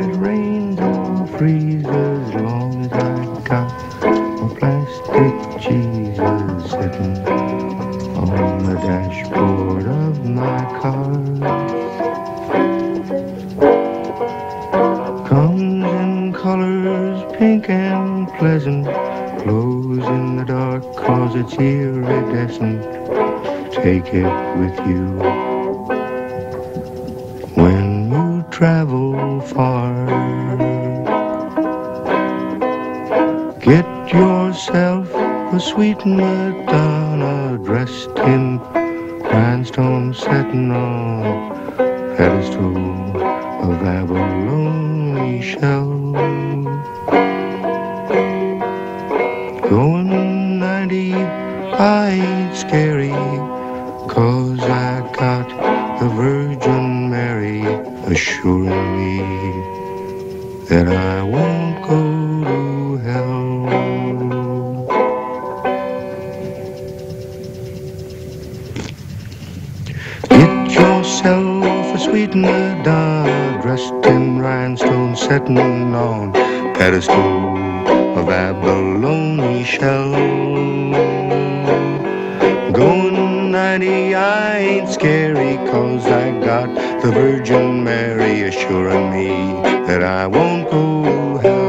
it rains or freezes, as long as I got my plastic Jesus sitting on the dashboard of my car. Comes in colors pink and pleasant, glows in the dark cause it's iridescent. Take it with you when you travel far. Yourself a sweet Madonna dressed in rhinestone satin on pedestal of abalone shell. Going 90, I ain't scary, cause I got the Virgin Mary assuring me that I won't Get yourself a sweet Madonna dressed in rhinestone satin on pedestal of abalone shell. Going 90, I ain't scary cause I got the Virgin Mary assuring me that I won't go hell.